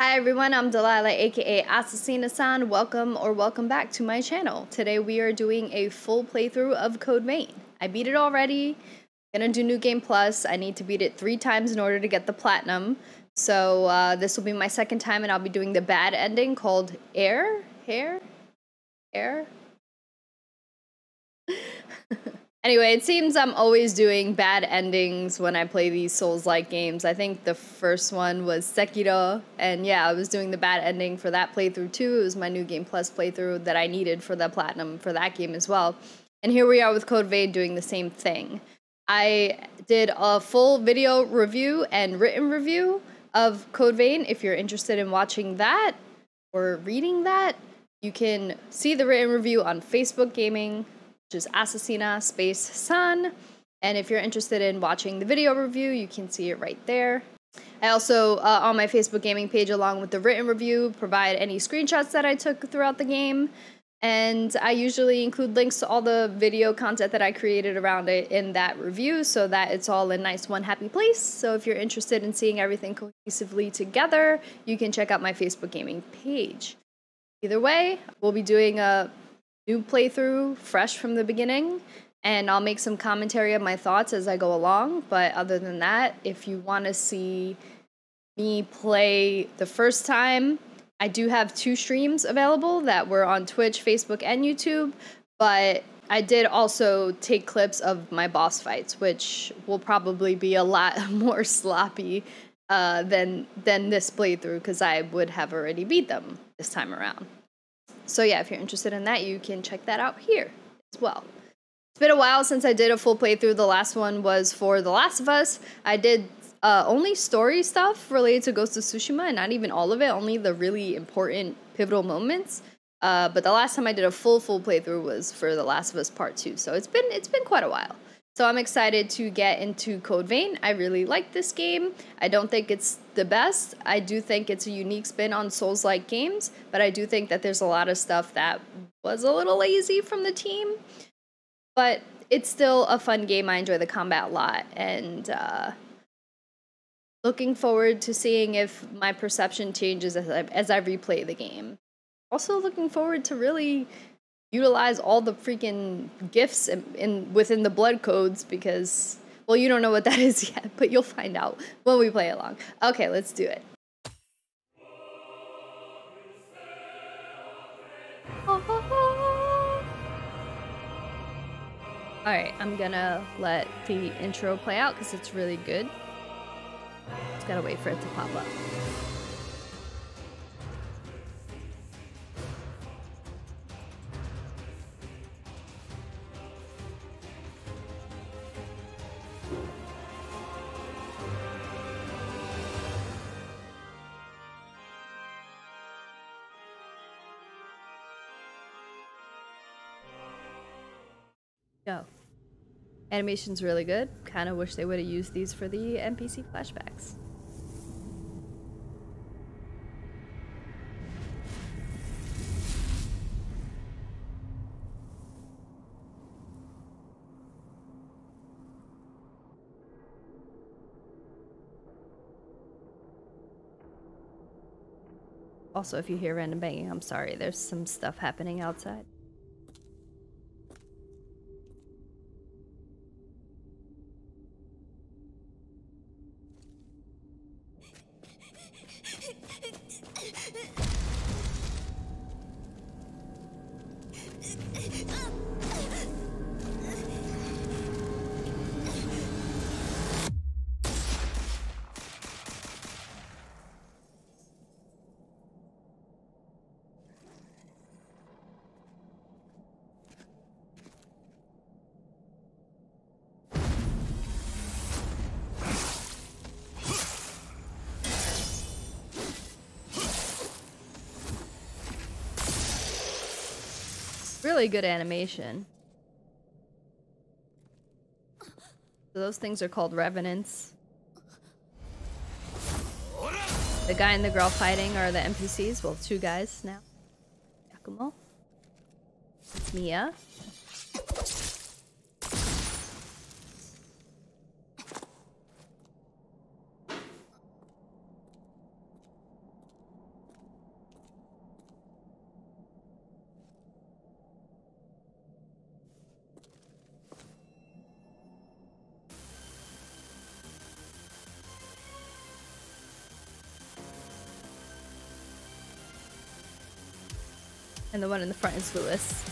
Hi everyone, I'm Delilah aka Assassina-san. Welcome or welcome back to my channel. Today we are doing a full playthrough of Code Vein. I beat it already. Gonna do New Game Plus. I need to beat it three times in order to get the platinum. So uh, this will be my second time and I'll be doing the bad ending called Air? Hair? Air? Anyway, it seems I'm always doing bad endings when I play these Souls-like games. I think the first one was Sekiro, and yeah, I was doing the bad ending for that playthrough too. It was my New Game Plus playthrough that I needed for the Platinum for that game as well. And here we are with Code Vein doing the same thing. I did a full video review and written review of Code Vein. If you're interested in watching that or reading that, you can see the written review on Facebook Gaming which is Assassina Space Sun. And if you're interested in watching the video review, you can see it right there. I also, uh, on my Facebook gaming page, along with the written review, provide any screenshots that I took throughout the game. And I usually include links to all the video content that I created around it in that review so that it's all in nice one happy place. So if you're interested in seeing everything cohesively together, you can check out my Facebook gaming page. Either way, we'll be doing a new playthrough, fresh from the beginning, and I'll make some commentary of my thoughts as I go along. But other than that, if you want to see me play the first time, I do have two streams available that were on Twitch, Facebook, and YouTube. But I did also take clips of my boss fights, which will probably be a lot more sloppy uh, than than this playthrough because I would have already beat them this time around. So yeah, if you're interested in that, you can check that out here as well. It's been a while since I did a full playthrough. The last one was for The Last of Us. I did uh, only story stuff related to Ghost of Tsushima, and not even all of it, only the really important pivotal moments. Uh, but the last time I did a full full playthrough was for The Last of Us Part Two, so it's been it's been quite a while. So I'm excited to get into Code Vein. I really like this game. I don't think it's the best. I do think it's a unique spin on Souls like games, but I do think that there's a lot of stuff that was a little lazy from the team. But it's still a fun game. I enjoy the combat a lot. And uh, looking forward to seeing if my perception changes as I, as I replay the game. Also, looking forward to really utilize all the freaking gifts in, in, within the blood codes because well you don't know what that is yet but you'll find out when we play along. Okay let's do it. All right i'm gonna let the intro play out because it's really good. Just gotta wait for it to pop up Animation's really good. Kind of wish they would have used these for the NPC flashbacks. Also, if you hear random banging, I'm sorry. There's some stuff happening outside. Really good animation. So those things are called revenants. The guy and the girl fighting are the NPCs. Well, two guys now. Yakumo. It's Mia. And the one in the front is Louis.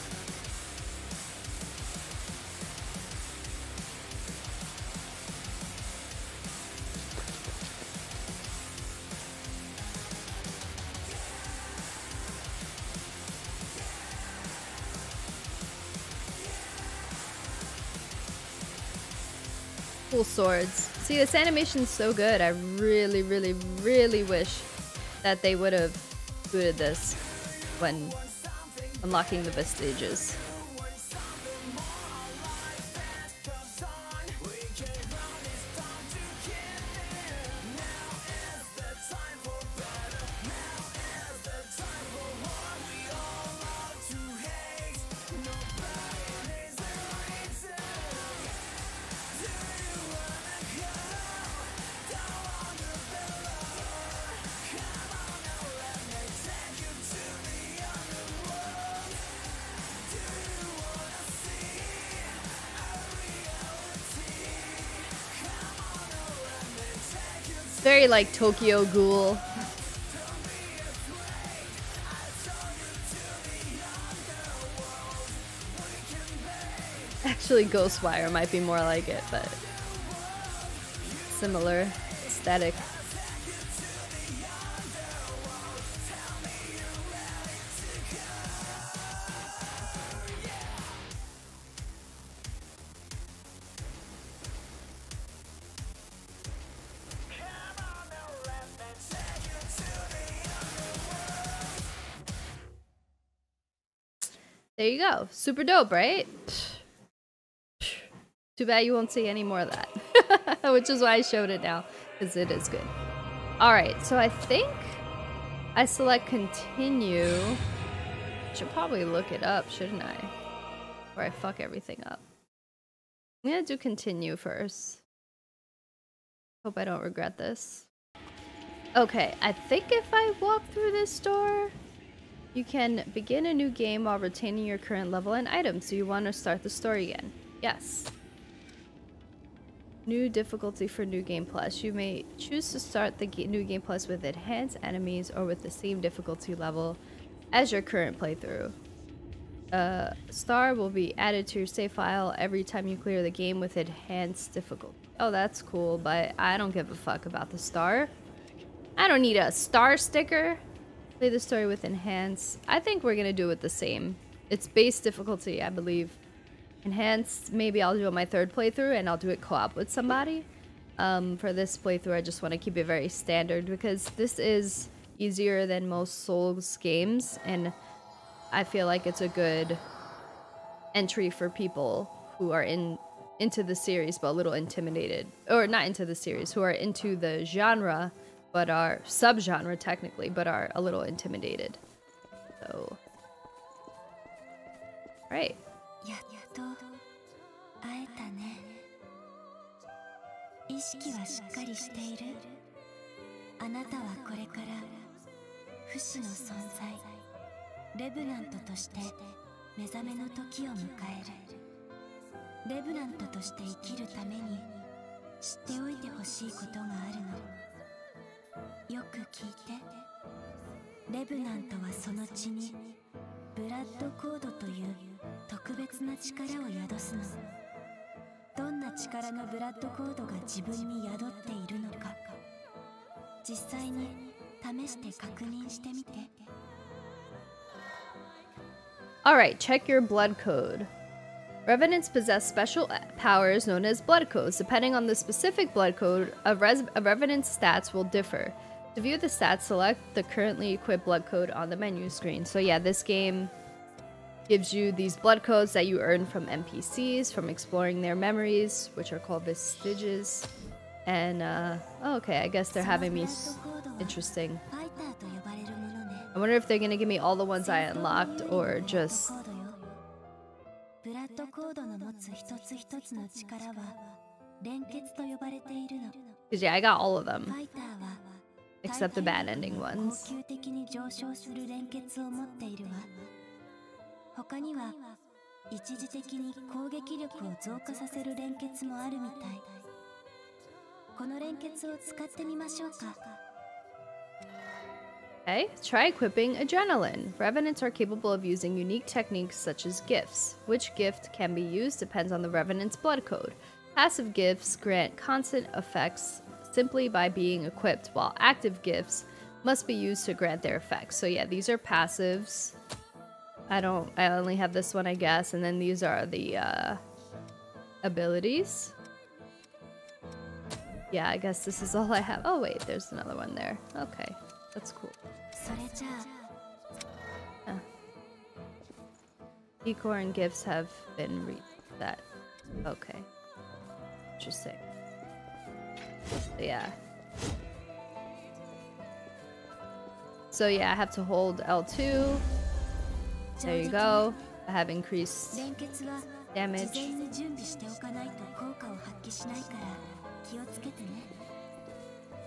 Cool swords. See, this animation's so good. I really, really, really wish that they would have included this when unlocking the vestiges. Like Tokyo Ghoul. Actually, Ghostwire might be more like it, but similar aesthetic. Go. Super dope, right? Too bad you won't see any more of that. Which is why I showed it now, because it is good. Alright, so I think I select continue. Should probably look it up, shouldn't I? Or I fuck everything up. I'm gonna do continue first. Hope I don't regret this. Okay, I think if I walk through this door, you can begin a new game while retaining your current level and items. So you want to start the story again. Yes. New difficulty for New Game Plus. You may choose to start the New Game Plus with enhanced enemies or with the same difficulty level as your current playthrough. A star will be added to your save file every time you clear the game with enhanced difficulty. Oh, that's cool, but I don't give a fuck about the star. I don't need a star sticker. Play the story with enhance. I think we're gonna do it the same. It's base difficulty, I believe. Enhanced, maybe I'll do it my third playthrough and I'll do it co-op with somebody. Um, for this playthrough, I just want to keep it very standard because this is easier than most Souls games and I feel like it's a good entry for people who are in into the series but a little intimidated or not into the series who are into the genre but are subgenre technically, but are a little intimidated. So, right. あなたはこれから不死の存在レブナントとして目覚めの時を迎えるレブナントとして生きるために知っておいてほしいことがあるの。よく聞いて。レブナントはその血にブラッドコードという特別な力を宿すの。どんな力のブラッドコードが自分に宿っているのか。実際に試して確認してみて。Alright, check your blood code. Revenants possess special powers known as blood codes. Depending on the specific blood code, a, a Revenant's stats will differ. To view the stats, select the currently equipped blood code on the menu screen. So yeah, this game gives you these blood codes that you earn from NPCs, from exploring their memories, which are called vestiges. And, uh, oh, okay, I guess they're having me interesting. I wonder if they're gonna give me all the ones I unlocked, or just... ドの持つ一つ一つの力は連結と呼ばれているの。Cause yeah, I got all of them. Except the bad ending ones. 高級的に上昇する連結を持っているわ。他には一時的に攻撃力を増加させる連結もあるみたい。この連結を使ってみましょうか。Okay, try equipping Adrenaline. Revenants are capable of using unique techniques such as gifts. Which gift can be used depends on the Revenant's blood code. Passive gifts grant constant effects simply by being equipped, while active gifts must be used to grant their effects. So yeah, these are passives. I don't, I only have this one, I guess, and then these are the uh, abilities. Yeah, I guess this is all I have. Oh wait, there's another one there. Okay, that's cool. Uh. Decor and gifts have been re- that. Okay. Interesting. So, yeah. So yeah, I have to hold L2. There you go. I have increased damage.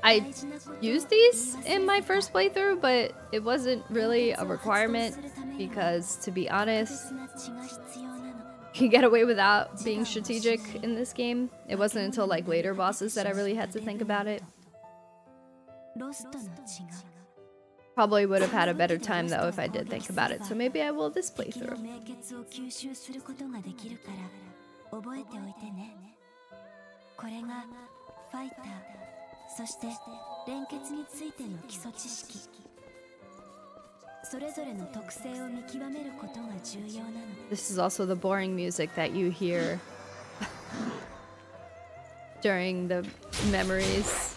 I used these in my first playthrough, but it wasn't really a requirement because, to be honest, you can get away without being strategic in this game. It wasn't until like later bosses that I really had to think about it. Probably would have had a better time though if I did think about it, so maybe I will this playthrough. そして連結についての基礎知識それぞれの特性を見極めることが重要なの This is also the boring music that you hear during the memories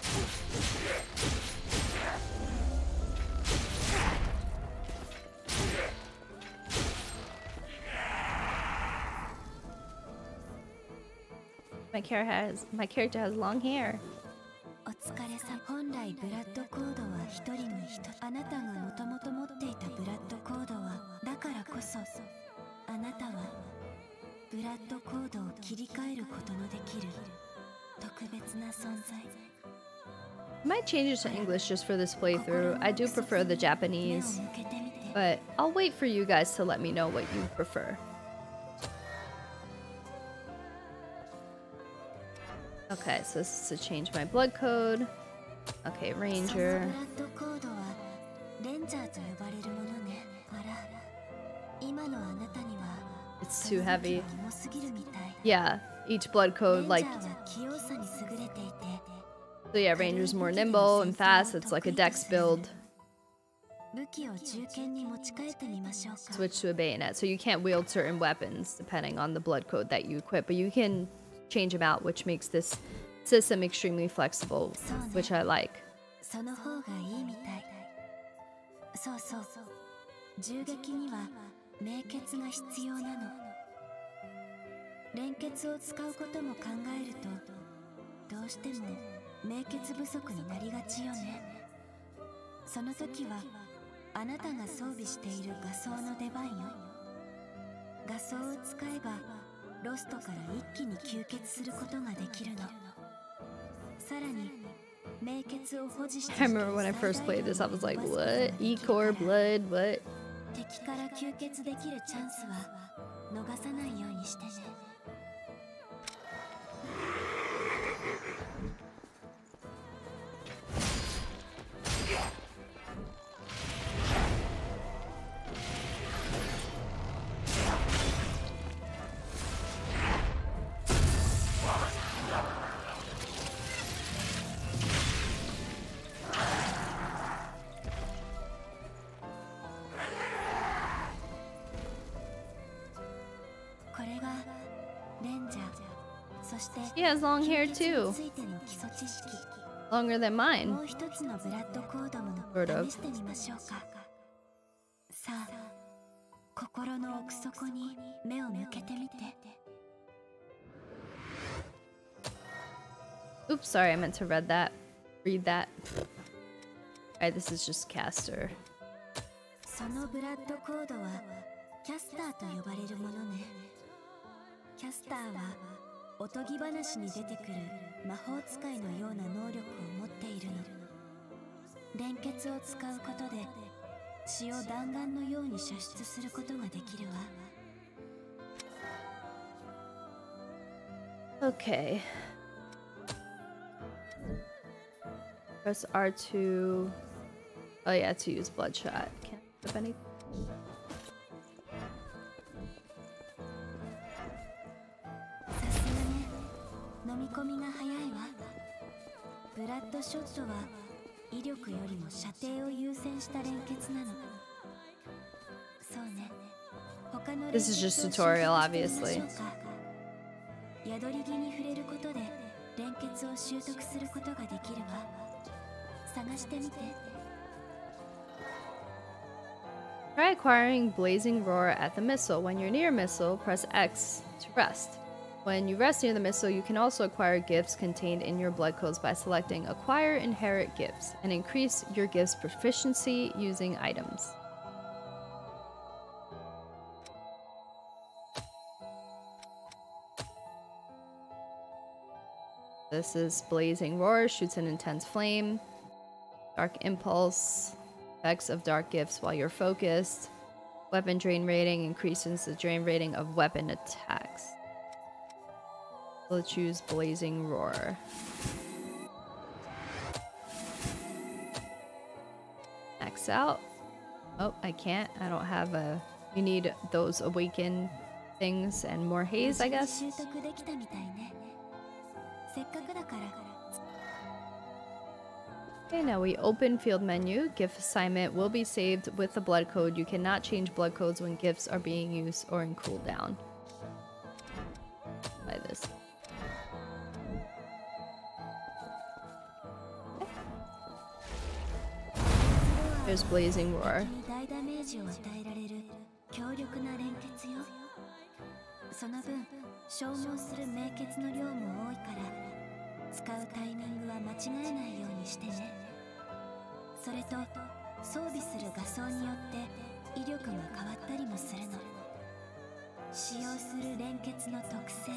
My character has my character has long hair. あなたがもともと持っていたブラッドコードはだからこそあなたはブラッドコードを切り替えることのできる特別な存在 Might change it to English just for this playthrough. I do prefer the Japanese, but I'll wait for you guys to let me know what you prefer. Okay, so this is to change my blood code. Okay, ranger. Too heavy. Yeah, each blood code like So yeah, ranger's more nimble and fast. It's like a dex build. Switch to a bayonet. So you can't wield certain weapons depending on the blood code that you equip, but you can change them out, which makes this system extremely flexible, which I like. 連結を使うことも考えるとどうしても明血不足になりがちよねその時はあなたが装備している画装の出番よ画装を使えばロストから一気に吸血することができるのさらに I remember when I first played this, I was like, what? E-core, blood, what? 敵から吸血できるチャンスは逃さないようにしてね。He has long hair too. Longer than mine. Sort of. Oops, sorry, I meant to read that. Read that. Alright, this is just caster. そのブラッドコードはキャスターと呼ばれるものね。キャスターは おとぎ話に出てくる魔法使いのような能力を持っているの連結を使うことで血を弾丸のように射出することができるわ Okay. Press R2. Oh yeah, to use bloodshot. Can't equip any. ラッドショットは威力よりも射程を優先した連結なの。そうね。他の This is just tutorial obviously. 宿り木に触れることで連結を習得することができるわ。探してみて。Try acquiring Blazing Roar at the Mistle. When you're near Mistle, press X to rest. When you rest near the Mistle, you can also acquire gifts contained in your blood codes by selecting Acquire Inherit Gifts and increase your gift's proficiency using items. This is Blazing Roar, shoots an intense flame. Dark Impulse, effects of dark gifts while you're focused. Weapon drain rating increases the drain rating of weapon attacks. Let's choose Blazing Roar. Max out. Oh, I can't. I don't have a... You need those awaken things and more haze, I guess. Okay, now we open field menu. Gift assignment will be saved with the blood code. You cannot change blood codes when gifts are being used or in cooldown. There's Blazing Roar. その分消耗する名血の量も多いから使うタイミングは間違えないようにしてね。それと装備する画像によって威力が変わったりもするの。使用する連結の特性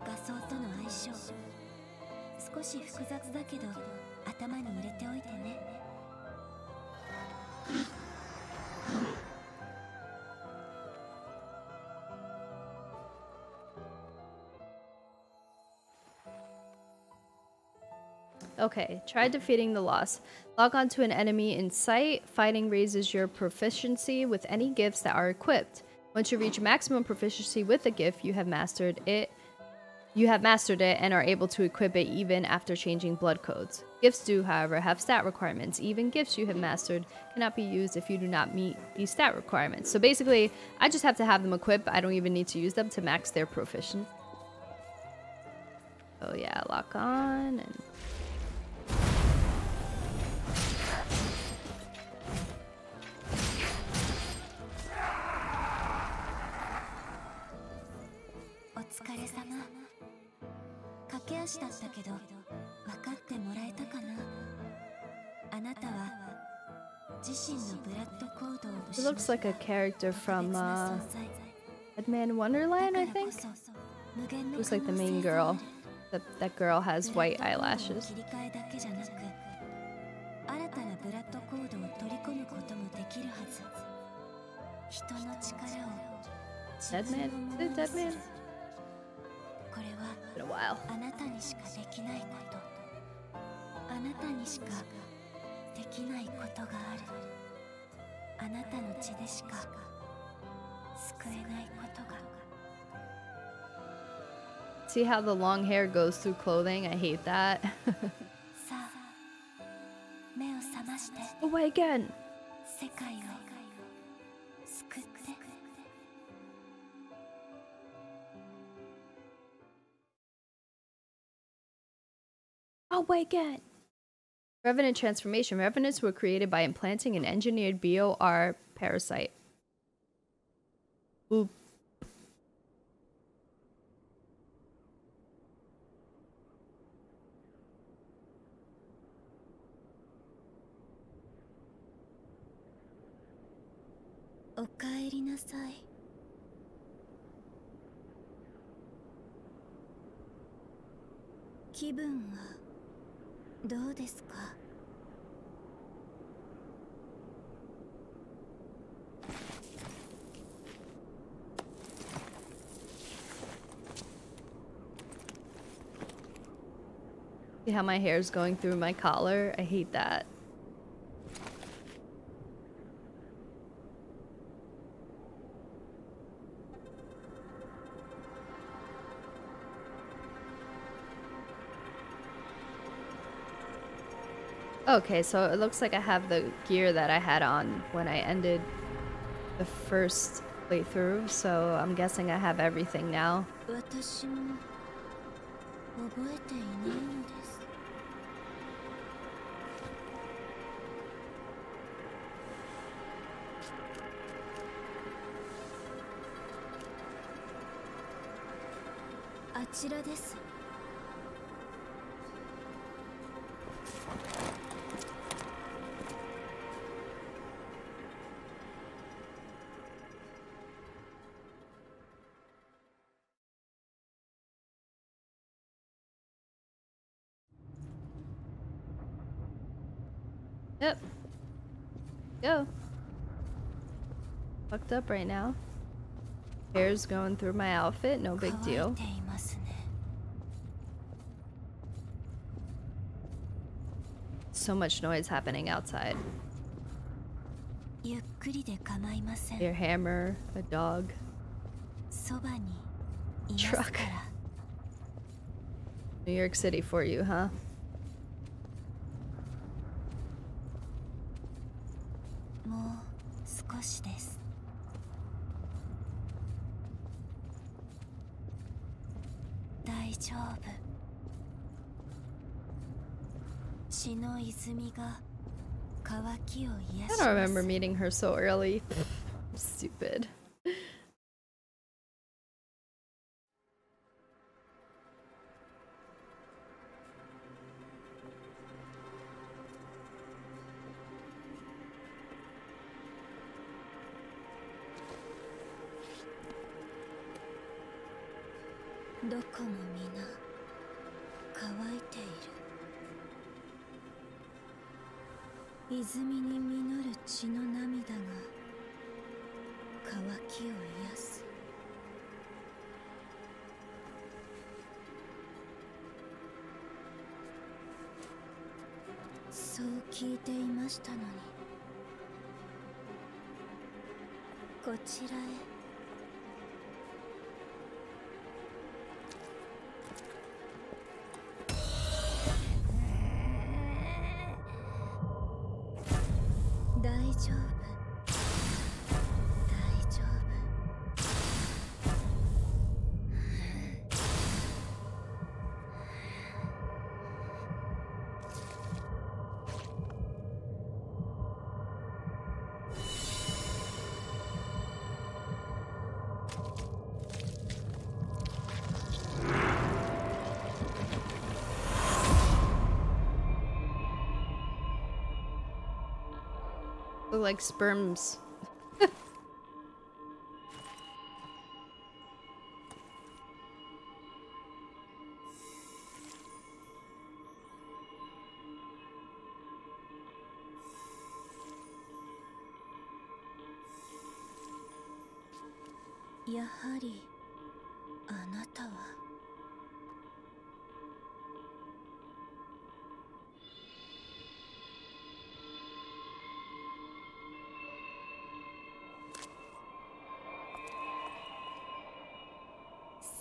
画像との相性。少し複雑だけど頭に入れておいてね。Okay, try defeating the Lost. Log on to an enemy in sight. Fighting raises your proficiency with any gifts that are equipped. Once you reach maximum proficiency with a gift, you have mastered it. You have mastered it and are able to equip it even after changing blood codes. Gifts do, however, have stat requirements. Even gifts you have mastered cannot be used if you do not meet these stat requirements. So basically, I just have to have them equipped. I don't even need to use them to max their proficiency. Oh yeah, lock on and 駆け足だったけど分かってもらえたかなあなたは自身のブラッドコードを It looks like a character from uh, Edman Wonderland, I think. Looks like the main girl. That that girl has white eyelashes. Dead man? Is it dead man? これはあなたにしかできないことあなたにしかできないことがあるあなたの血でしか救えないことが See how the long hair goes through clothing? I hate that. さあ目を覚まして Away again! 世界を Awaken! Revenant transformation. Revenants were created by implanting an engineered BOR parasite. Boop. Okaerinasai. 気分はどうですか See how my hair is going through my collar? I hate that. Okay, so it looks like I have the gear that I had on when I ended the first playthrough, so I'm guessing I have everything now. up right now. Hair's going through my outfit, no big deal. So much noise happening outside. Your hammer, a dog, truck. New York City for you, huh? 大丈夫血の泉が乾きを癒 I しま don't remember す meeting her so early. Stupid. こちらへ。Look like sperms.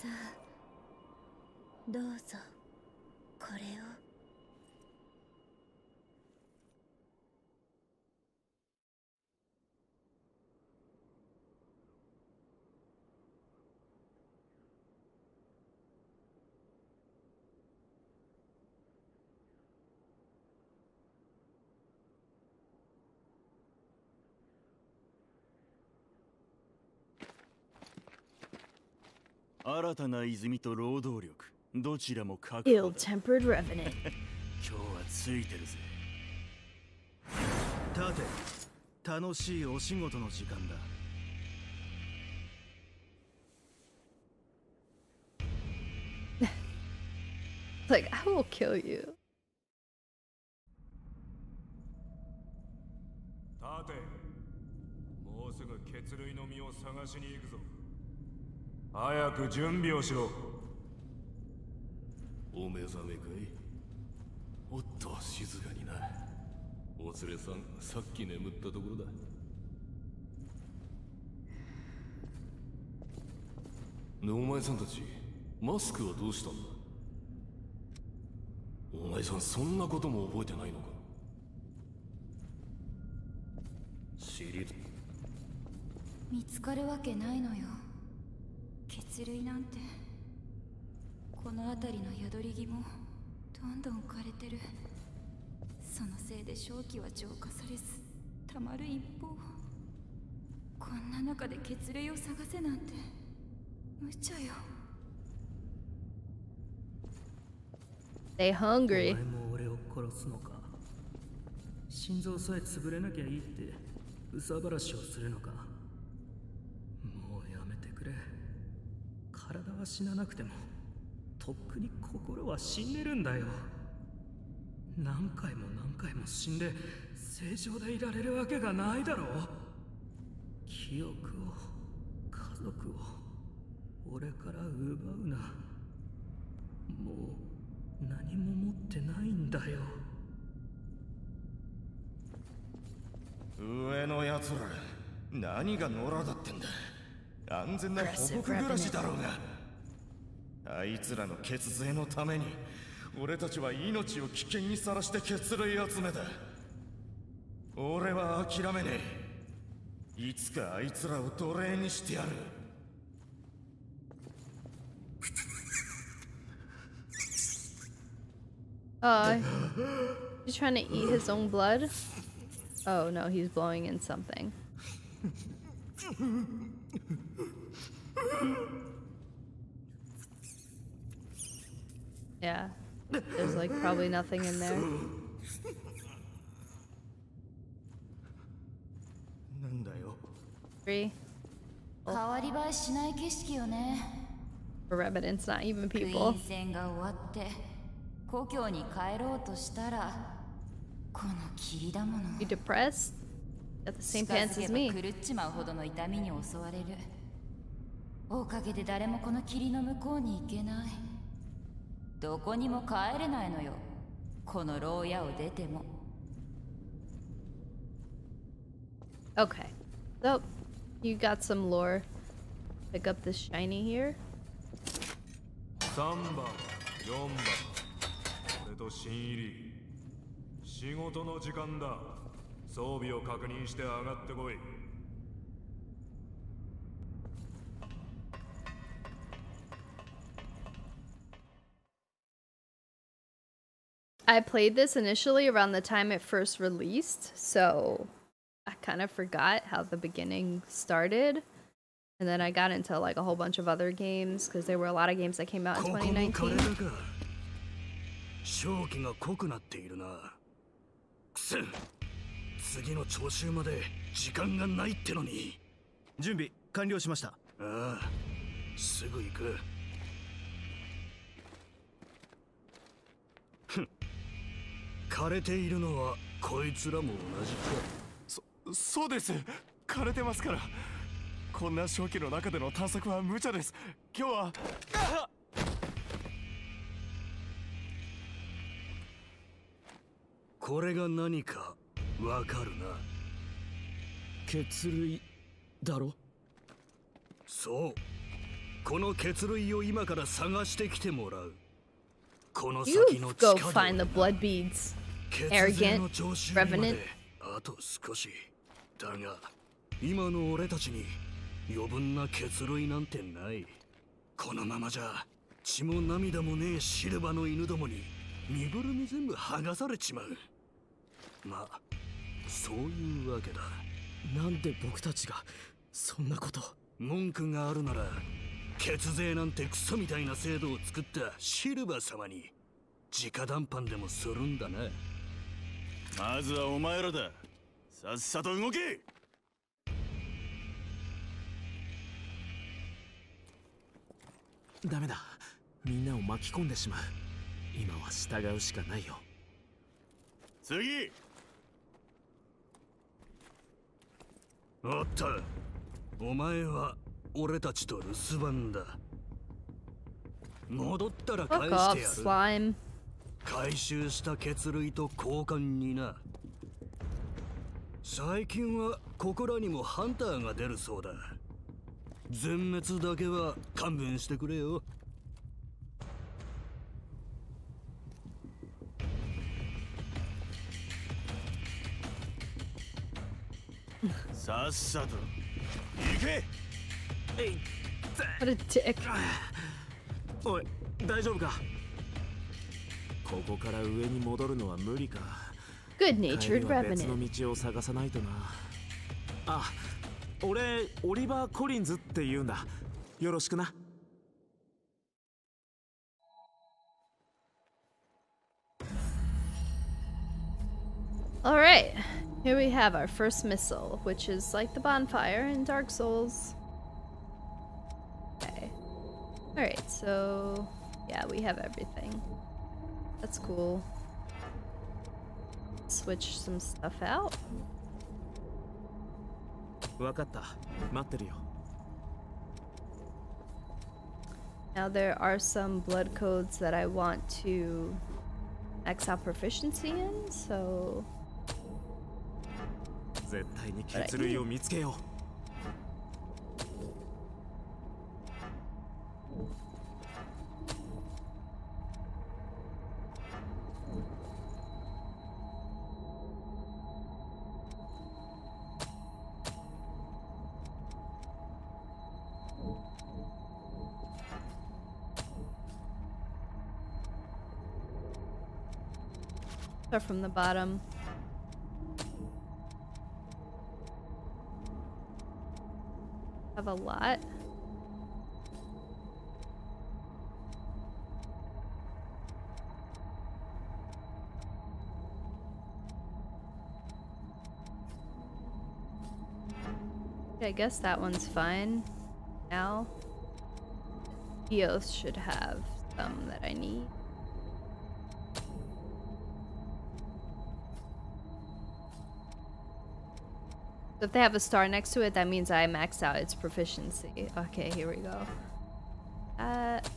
さあどうぞこれを「新たな泉と労働力。どちらも確保だ。Ill-tempered revenant. 今日はついてるぜ。立て楽しいお仕事の時間だ。Like, I will kill you. 立てもうすぐ血類の実を探しに行くぞ早く準備をしろ。お目覚めかい？おっと静かにな。お連れさんさっき眠ったところだ。ねお前さんたちマスクはどうしたんだお前さんそんなことも覚えてないのか？知り見つかるわけないのよ。血類なんてこの辺りの宿り木もどんどん枯れてる。そのせいで正気は浄化されずたまる一方こんな中で血類を探せなんて無茶よ。They お hungry. 前も俺を殺すのか？心臓さえ潰れなきゃいいって憂さ晴らしをするのかもうやめてくれ体は死ななくてもとっくに心は死んでるんだよ。何回も何回も死んで正常でいられるわけがないだろう。記憶を家族を俺から奪うな。もう何も持ってないんだよ。上のやつら何が野良だってんだ。安全な保護暮らしだろうがあいつらの血税のために俺たちは命を危険にさらして血類集めだ俺は諦めねえいつかあいつらを奴隷にしてやる Uh, he's trying to eat his own blood? Oh no, he's blowing in something. Yeah, there's like probably nothing in there. なんだよ Three. 変わり映えしない景色よね For revenants, not even クイー people. ン戦が終わって故郷に帰ろうとしたらこの霧だもの You depressed? Got the same 近 pants づけ as ば me. 狂っちまうほどの痛みに襲われるおかげで誰もこの霧の向こうに行けないどこにも帰れないのよこの牢屋を出ても Okay. So, you got some lore. Pick up this shiny here. 3番4番俺と新入り仕事の時間だ 装備を確認して上がってこい I played this initially around the time it first released, so I kind of forgot how the beginning started. And then I got into like a whole bunch of other games because there were a lot of games that came out in ここも枯れ 2019. たか正気が濃くなっているなくせ 次の徴収まで時間がないってのに。準備完了しました。ああすぐ行く。ふん。枯れているのはこいつらも同じか。そそうです。枯れてますから。こんな正気の中での探索は無茶です。今日は。これが何か？わかるな。血類だろ？そう。この血類を今から探してきてもらう。この先の go 地下道 find the あと少し。だが今の俺たちに余分な血類なんてない。このままじゃ血も涙もねえシルバの犬どもに身ぐるみ全部剥がされちまう。まあそういうわけだ。なんで僕たちがそんなこと文句があるなら血税なんてクソみたいな制度を作ったシルバー様に直談判でもするんだな。まずはお前らだ。さっさと動け！ダメだ。みんなを巻き込んでしまう。今は従うしかないよ。次おっとお前は俺たちと留守番だ。戻ったら返してやる.回収した血類と交換にな。最近はここらにもハンターが出るそうだ。全滅だけは勘弁してくれよさっさと。行け！What a dick. おい大丈夫かここから上に戻るのは無理か。Good natured は別の revenant. 道を探さないとな。あ俺オリバー・コリンズって言うんだ。よろしくな Alright, here we have our first Mistle, which is like the bonfire in Dark Souls. Okay. Alright, so yeah, we have everything. That's cool. Switch some stuff out. Now there are some blood codes that I want to max out proficiency in, so 絶対に血類を見つけよ start from the bottom. A lot. I guess that one's fine. Now, Eos should have some that I need. So if they have a star next to it, that means I maxed out its proficiency. Okay, here we go. That,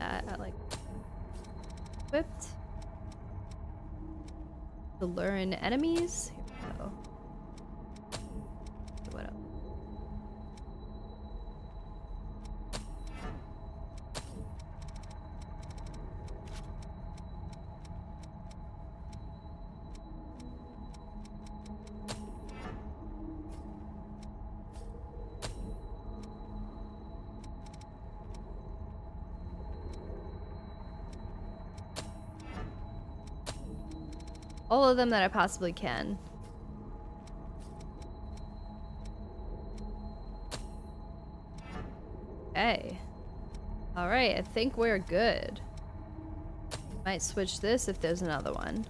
that, I like equipped. To learn enemies. Them that I possibly can. Okay. Alright, I think we're good. Might switch this if there's another one.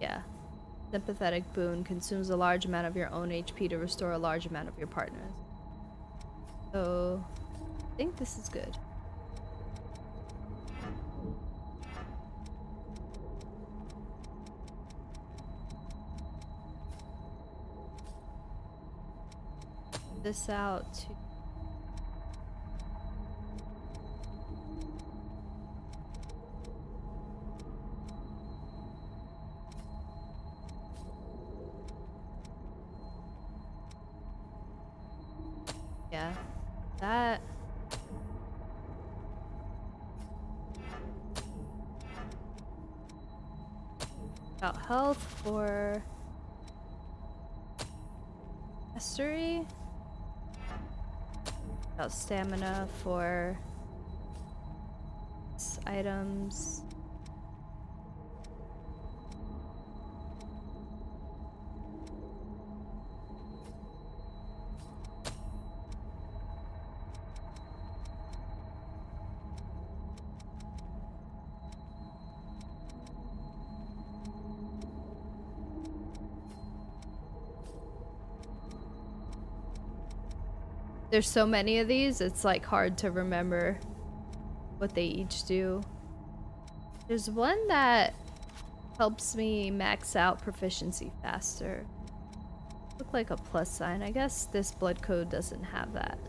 Yeah. Sympathetic boon consumes a large amount of your own HP to restore a large amount of your partner's. So, I think this is good. This out to stamina for items. There's so many of these, it's like hard to remember what they each do. There's one that helps me max out proficiency faster. Look like a plus sign. I guess this blood code doesn't have that.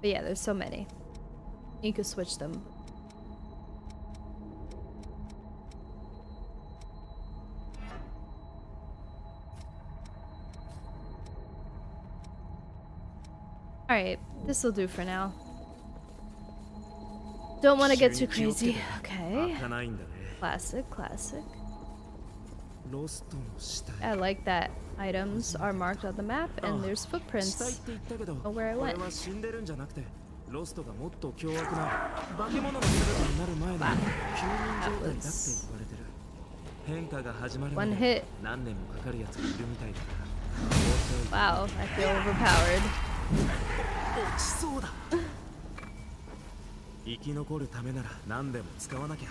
But yeah, there's so many. You could switch them. Alright, this'll do for now. Don't want to get too crazy. Okay. Classic, classic. I like that items are marked on the map and there's footprints on where I went. One hit. Wow, I feel overpowered. ちそうだ。生き残るためなら何でも使わなきゃ。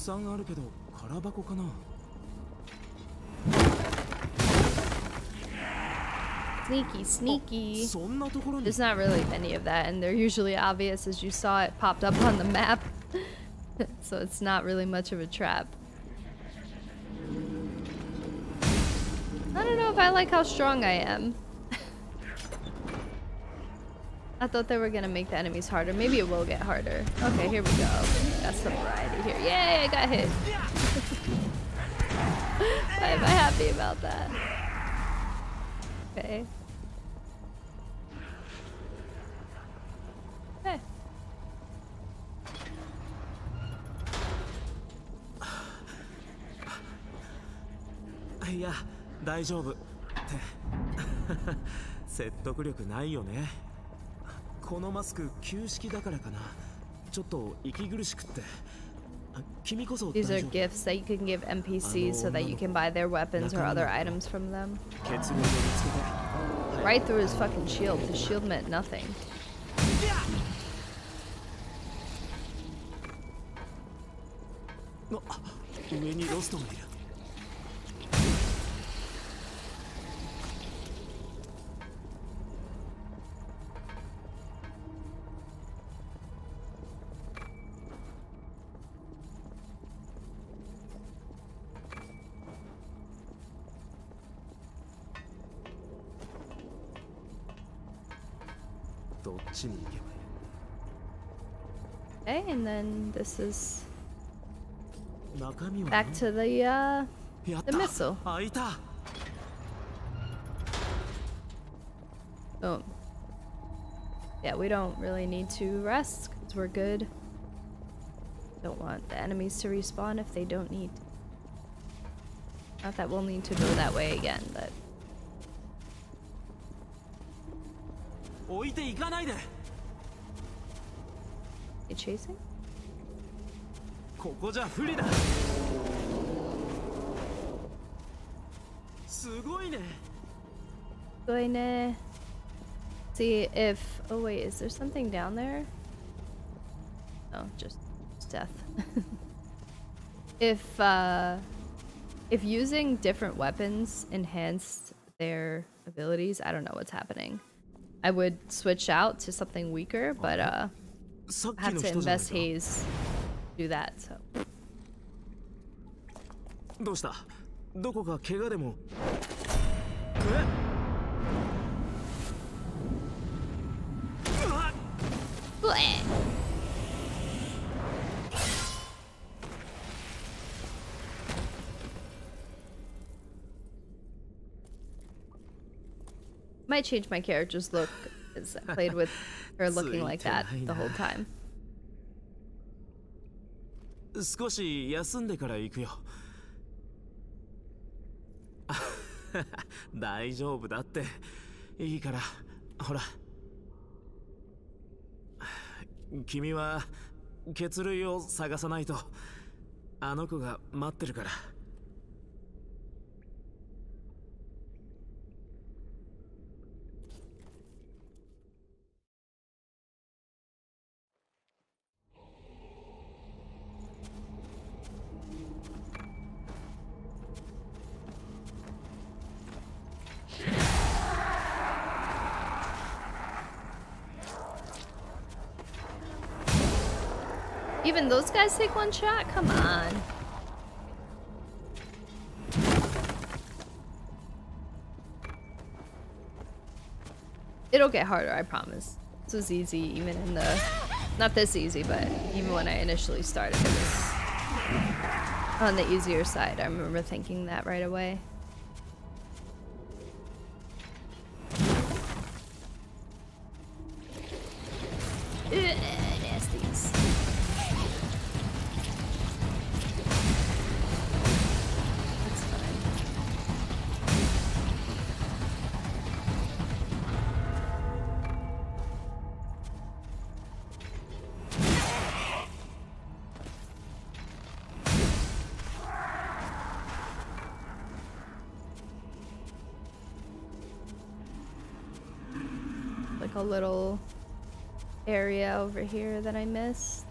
さんあるけど空箱かな Sneaky, sneaky. そんなところに There's not really any of that, and they're usually obvious as you saw it popped up on the map. so it's not really much of a trap. I don't know if I like how strong I am. I thought they were gonna make the enemies harder. Maybe it will get harder. Okay, here we go. Got some variety here. Yay, I got hit. Why am I happy about that? Okay. Okay. いや大丈夫って説得力ないよねこのマスク旧式だからかな ちょっと息苦しくってあ君こそ These 大 are 丈夫 gifts that you can give NPCs so that you can buy their weapons or other items from them. 血流を見つけて Right through his fucking shield. His shield meant nothing. あ上にロストがいる Okay, and then this is back to the uh the Mistle. Boom. Yeah, we don't really need to rest because we're good. Don't want the enemies to respawn if they don't need. Not that we'll need to go that way again, but. いていかないで you chasing? ここじゃ不利だすごいね Going to see if. Oh wait, is there something down there? Oh, just death. if uh, if using different weapons enhanced their abilities, I don't know what's happening. I would switch out to something weaker, but uh, さっ I き have の to 人じゃない invest か haze do that. So どうしたどこか怪我でもえ Might change my character's look as I played with her looking like that the whole time. 少し休んでから行くよ大丈夫だっていいからほら君は血類を探さないとあの子が待ってるから Even those guys take one shot? Come on. It'll get harder, I promise. This was easy even in the... Not this easy, but even when I initially started, it was on the easier side. I remember thinking that right away. Area over here that I missed.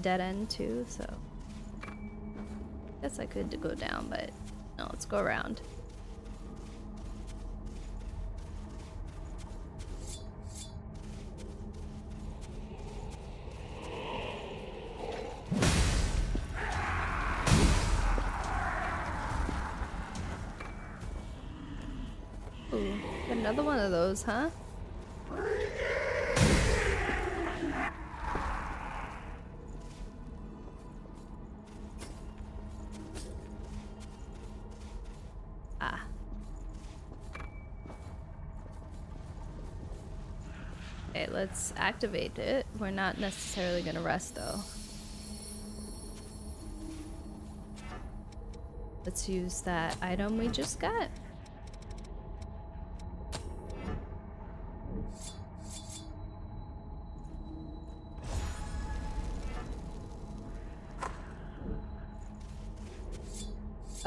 Dead end too, so guess I could go down, but no, let's go around. Those, huh? Ah. Okay, let's activate it. We're not necessarily gonna rest though. Let's use that item we just got.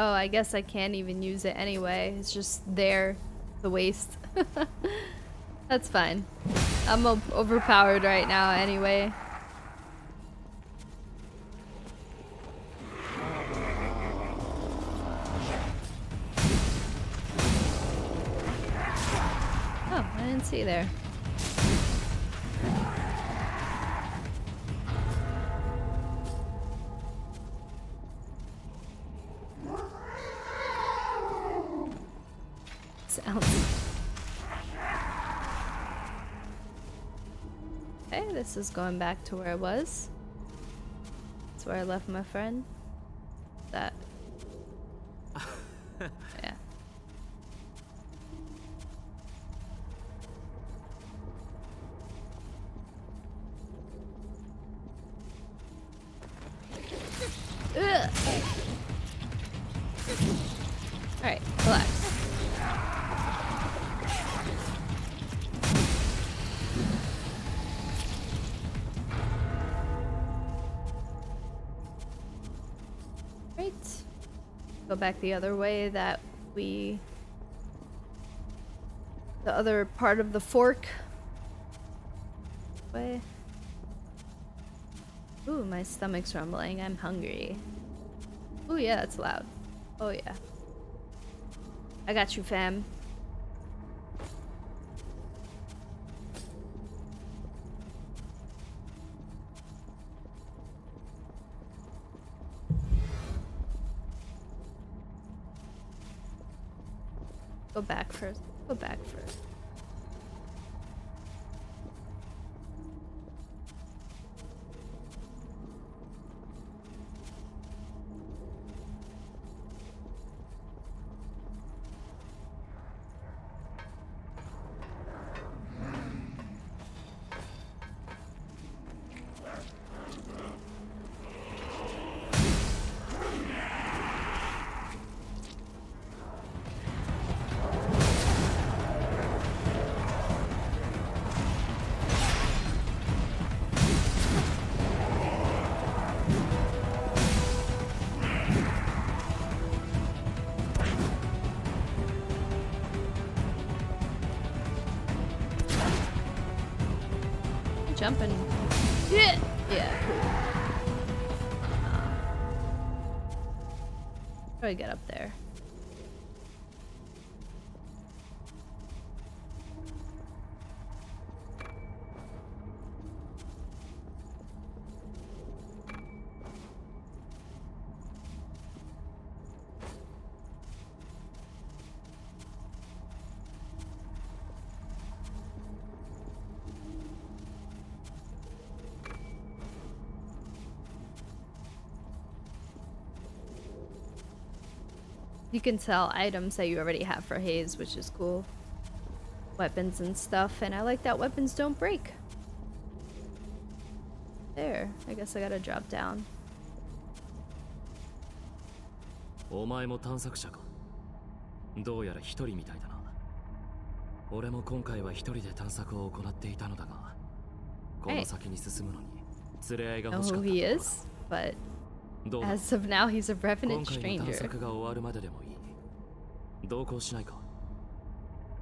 Oh, I guess I can't even use it anyway. It's just there, the waste. That's fine. I'm overpowered right now anyway. Oh, I didn't see there. This is going back to where I was. That's where I left my friend. That. Back the other way that we... The other part of the fork. Way. Ooh, my stomach's rumbling. I'm hungry. Ooh, yeah, it's loud. Oh, yeah. I got you, fam. Go back first. Go back first. Jumping. Yeah. Yeah, cool. How do I get up there? You can sell items that you already have for Haze, which is cool. Weapons and stuff, and I like that weapons don't break. There. I guess I gotta drop down. お前も探索者かどうやら一人みたいだな俺も今回は一人で探索を行っていたのだがこの先に進むのに連れ合いが欲しかった who he is, but as of now he's a revenant stranger. 探索が終わるまででもいい。同行しないか？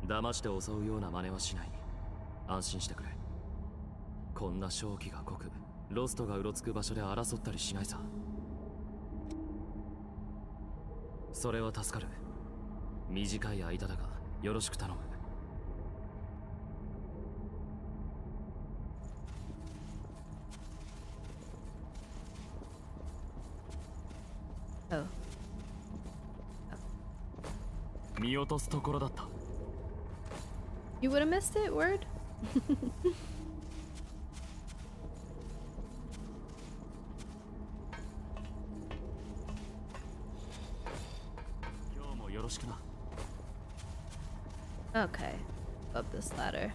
騙して襲うような真似はしない。安心してくれ。こんな正気が濃くロストがうろつく場所で争ったりしないさ。それは助かる。短い間だがよろしく頼む とすところだった You would have missed it, word? 今日もよろしくな Okay. Up this ladder.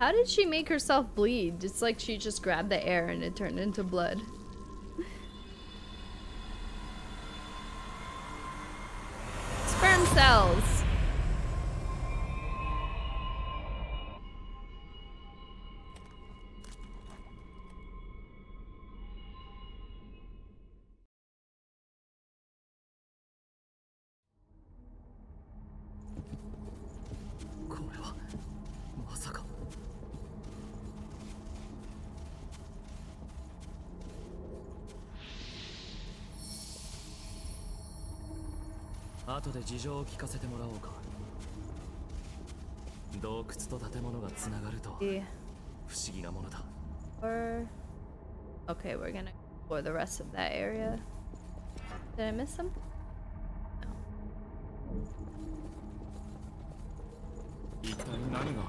How did she make herself bleed? It's like she just grabbed the air and it turned into blood. で事情を聞かせてもらおうか。洞窟と建物がつながると不思議なものだ。OK we're gonna go for the rest of that area. Did I miss some? no. 一体何が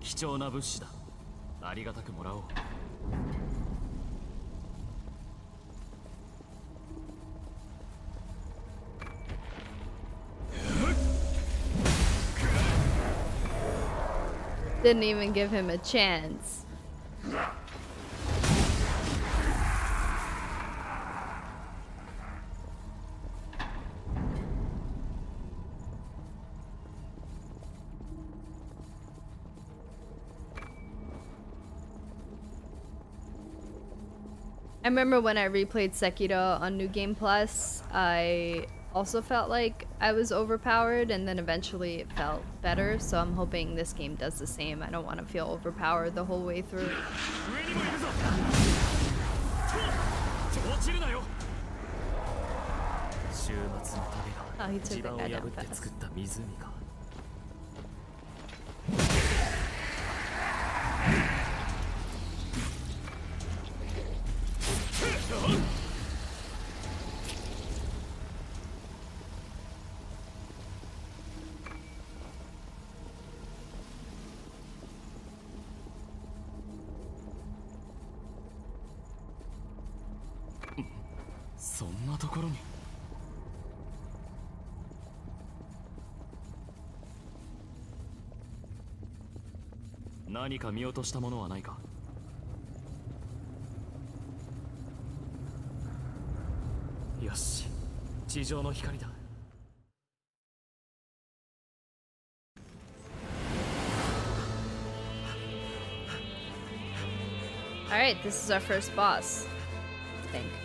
貴重な物資だ。ありがたくもらおう。Didn't even give him a chance. I remember when I replayed Sekiro on New Game Plus, I also felt like I was overpowered and then eventually it felt better so I'm hoping this game does the same. I don't want to feel overpowered the whole way through. Oh, he took guy down fast. そんなところに何か見落としたものはないかよし地上の光だ Alright, this is our first boss. I think.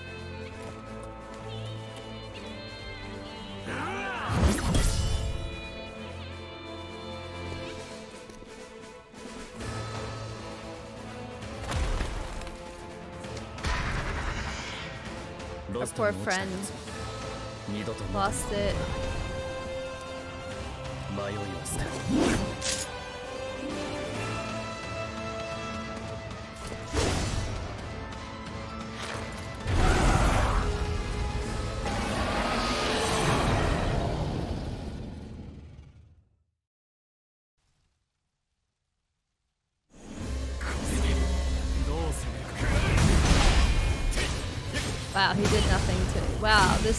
Poor friend. Lost it.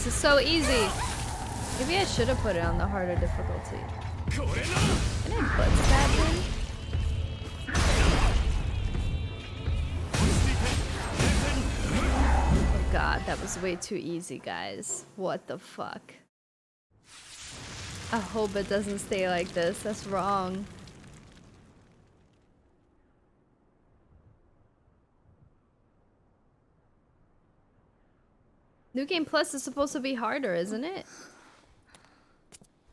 Is so easy. Maybe I should have put it on the harder difficulty. I didn't put. Oh god, that was way too easy, guys. What the fuck? I hope it doesn't stay like this. That's wrong. New Game Plus is supposed to be harder, isn't it?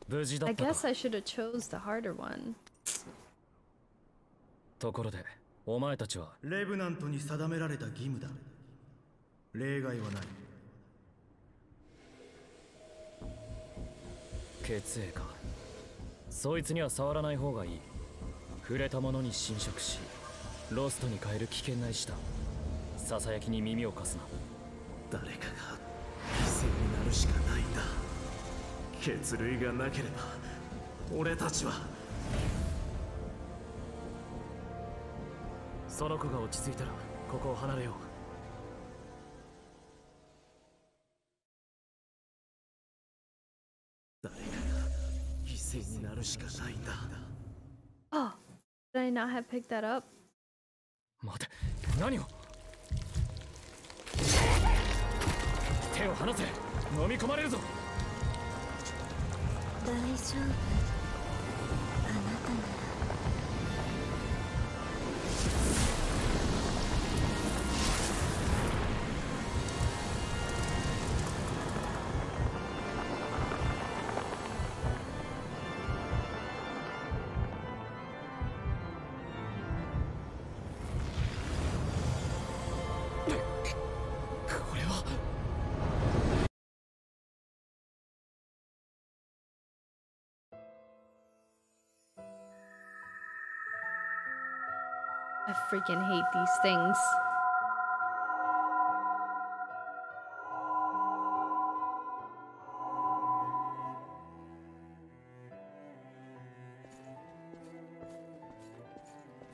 I guess I should have chose the harder one. ところでお前たちは。レブナントに定められた義務だ。例外はない。血液か。そいつには触らない方がいい。触れたものに侵食しロストに変える危険な石だ。ささやきに耳を貸すな。誰かが犠牲になるしかないんだ。血類がなければ俺たちは。その子が落ち着いたらここを離れよう。誰かが犠牲になるしかないんだ。Oh, did I not have picked that up? 待て何を？手を離せ。飲み込まれるぞ。大丈夫。freaking hate these things.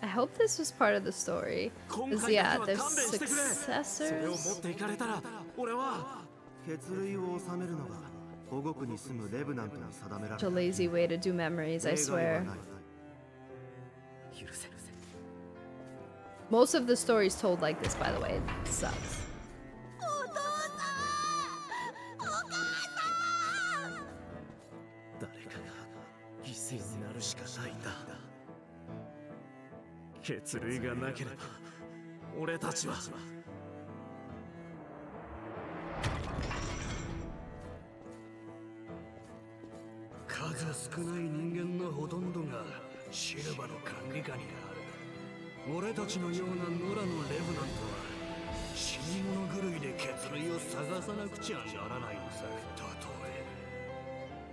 I hope this was part of the story. 今 Because 回だ yeah, けは there's 勘弁してくれそれを持 successors. っていかれたら俺は血類を治めるのが保護区に住むレブナントに定められ Such a lazy way to do memories, I 例外は swear. ない許せ Most of the stories told like this, by the way, it sucks. 俺たちのような野良のレブナントは死に物狂いで血類を探さなくちゃならないのさたとえ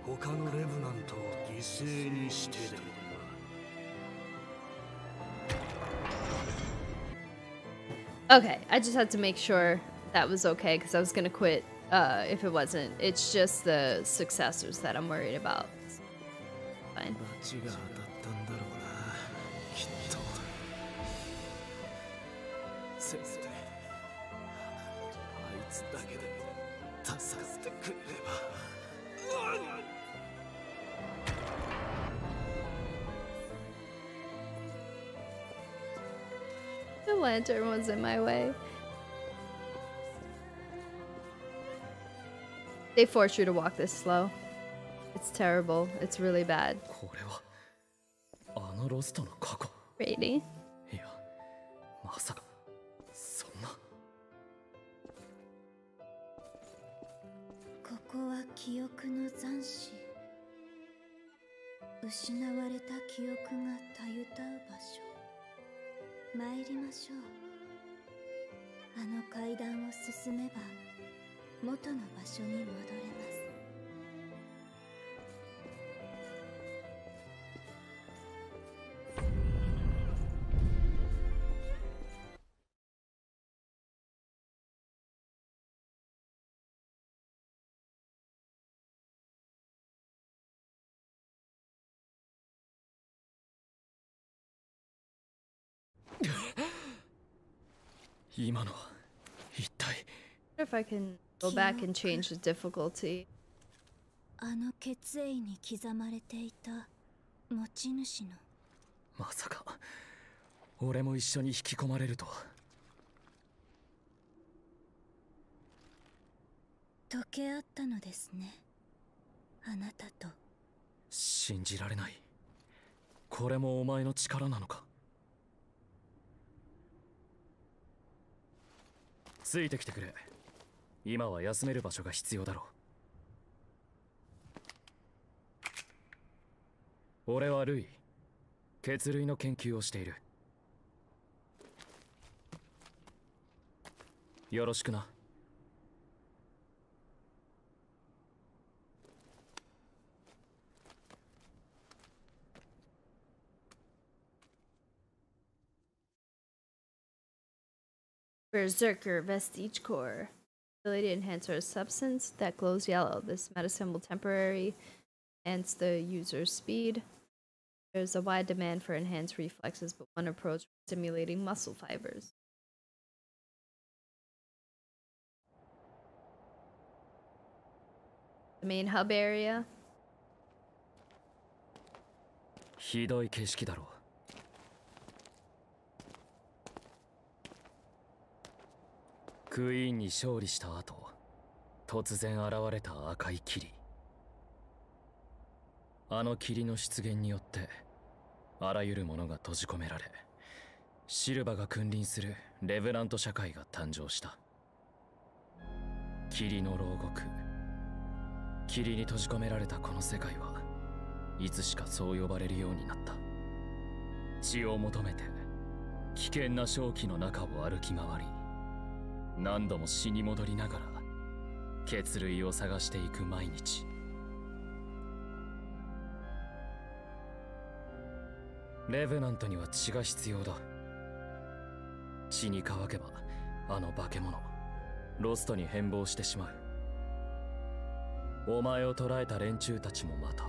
他のレブナントを犠牲にしてでもな Okay, I just had to make sure that was okay because I was gonna quit uh, if it wasn't. It's just the successors that I'm worried about. Fine. lantern was in my way. They force you to walk this slow. It's terrible. It's really bad. これはあのロストの過去 Really? いやまさかそんなここは記憶の残滓失われた記憶がたゆたう場所 参りましょう。あの階段を進めば元の場所に戻れます。今のは一体。If I can go back and change the difficulty. あの血液に刻まれていた持ち主の。まさか俺も一緒に引き込まれるとは。溶け合ったのですね。あなたと。信じられない。これもお前の力なのか？ついてきてくれ。今は休める場所が必要だろう。俺はルイ血類の研究をしている。よろしくな。Berserker Vestige Core. Ability to enhance a substance that glows yellow. This medicine will temporarily enhance the user's speed. There's a wide demand for enhanced reflexes, but one approach stimulating muscle fibers. The main hub area. ひどい景色だろう クイーンに勝利した後突然現れた赤い霧。あの霧の出現によってあらゆるものが閉じ込められシルバが君臨するレブナント社会が誕生した。霧の牢獄。霧に閉じ込められたこの世界はいつしかそう呼ばれるようになった。血を求めて危険な正気の中を歩き回り何度も死に戻りながら血類を探していく毎日。レヴェナントには血が必要だ。血に乾けばあの化け物ロストに変貌してしまう。お前を捕らえた連中たちもまた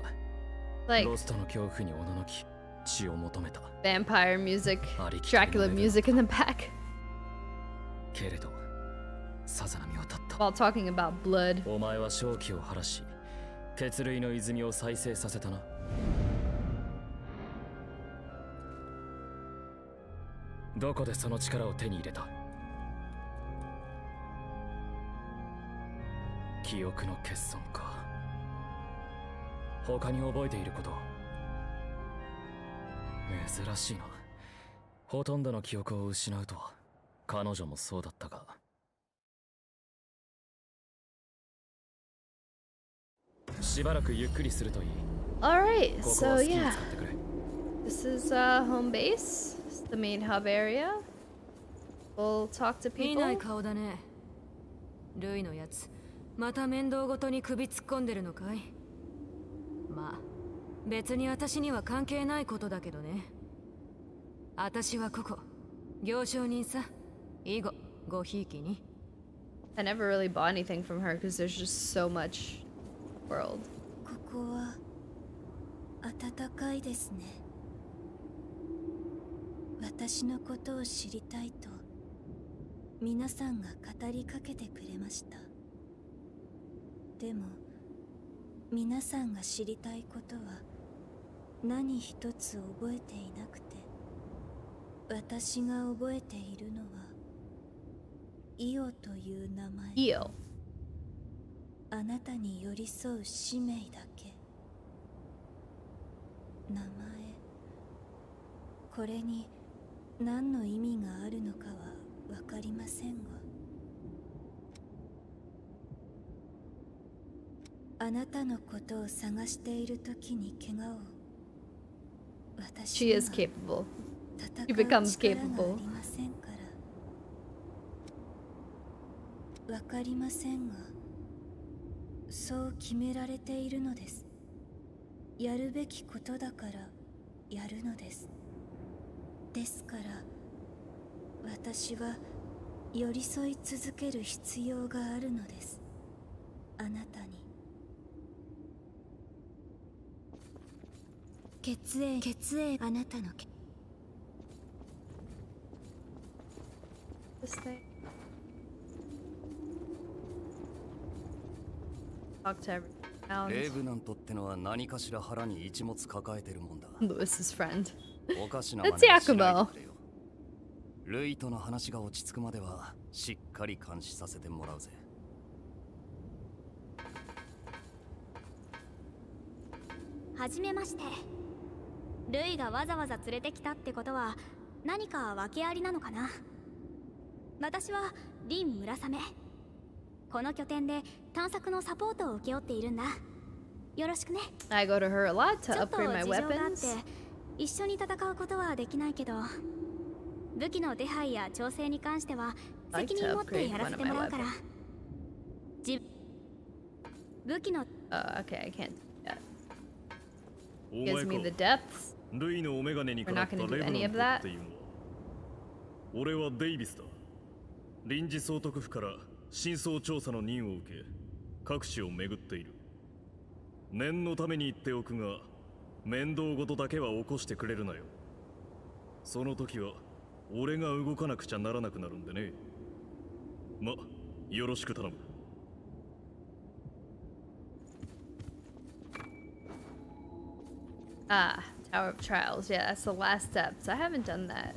Like ロストの恐怖におののき血を求めた。vampire music, Dracula music in the back. けれどさざ波は立った。While talking about blood. お前は正気を晴らし血類の泉を再生させたな。どこでその力を手に入れた？記憶の欠損か。他に覚えていること？珍しいな。ほとんどの記憶を失うとは。彼女もそうだったが Alright, ここ so は好きに yeah. 使ってくれ This is uh, home base. It's the main hub area. We'll talk to 見 people. ない顔だねルイのやつまた面倒ごとに首突っ込んでるのかいまあ別に私には関係ないことだけどね私はここ行商人さ以後ごひいきに I never really bought anything from her because there's just so much world. ここは暖かいですね私のことを知りたいと皆さんが語りかけてくれましたでも皆さんが知りたいことは何一つ覚えていなくて私が覚えているのはイオという名前 Eo. あなたに寄り添う使命だけ。名前。これに何の意味があるのかは分かりませんが。あなたのことを探している時に怪我を。私 She には is capable. 戦 She う becomes 力が capable. ありませんから。わかりませんがそう決められているのです。やるべきことだからやるのです。ですから私は寄り添い続ける必要があるのです。あなたに。血液血液あなたの血。This thing. Talk to everyone レ around. ブナントってのは何かしら腹に一物抱えてるもんだ Lewis's friend? おかしな That's 真似はしないで Yakumo. くれよルイとの話が落ち着くまではしっかり監視させてもらうぜはじめましてルイがわざわざ連れてきたってことは何か訳ありなのかな？私はリン村雨この拠点で探索のサポートを請け負っているんだよろしくね I go to her a lot ち to ょっと upgrade my 事情があって weapons. 一緒に戦うことはできないけど武器の手配や調整に関しては責任持ってやらせてもらうから武器の Uh, okay, I can't do that. お Gives me 前 the か depths. ルイのお眼鏡に We're かか not った gonna レ do ブ any ナ of ント that. っていうのは俺はデイビスだ臨時総督府から真相調査の任を受け各地を巡っている念のために言っておくが面倒事だけは起こしてくれるなよその時は俺が動かなくちゃならなくなるんでねまよろしく頼む Ah, Tower of Trials. Yeah, that's the last step. So I haven't done that.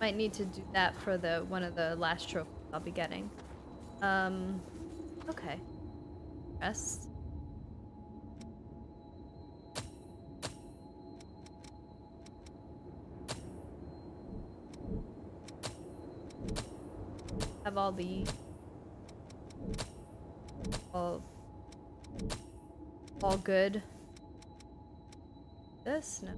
Might need to do that for the one of the last trophies I'll be getting. Um, okay. Rest. Have all the all all good. This no.